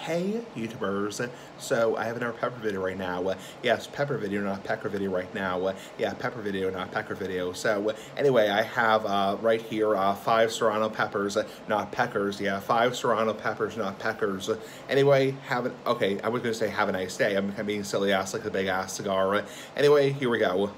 Hey YouTubers, so I have another pepper video right now. Yes, pepper video, not pecker video right now. Yeah, pepper video, not pecker video. So anyway, I have uh, right here uh, five serrano peppers, not peckers. Yeah, five serrano peppers, not peckers. anyway, have an, okay, I was to say have a nice day. I'm kind of being silly ass like a big ass cigar. anyway, here we go.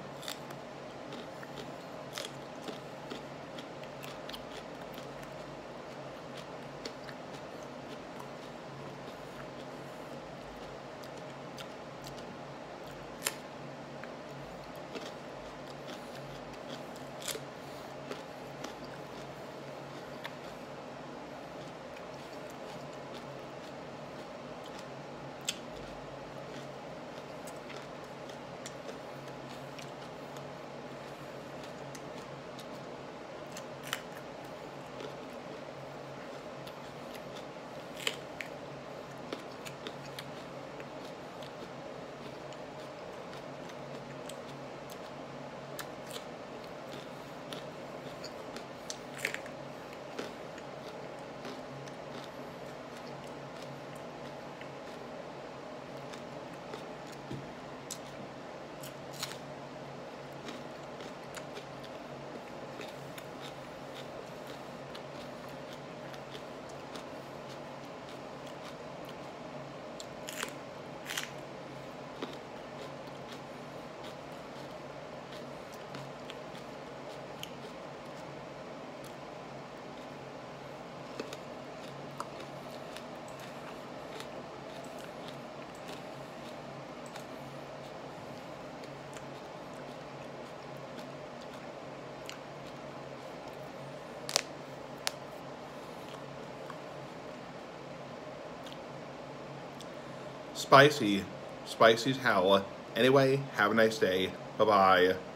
Spicy, spicy hell. Anyway, have a nice day. Bye-bye.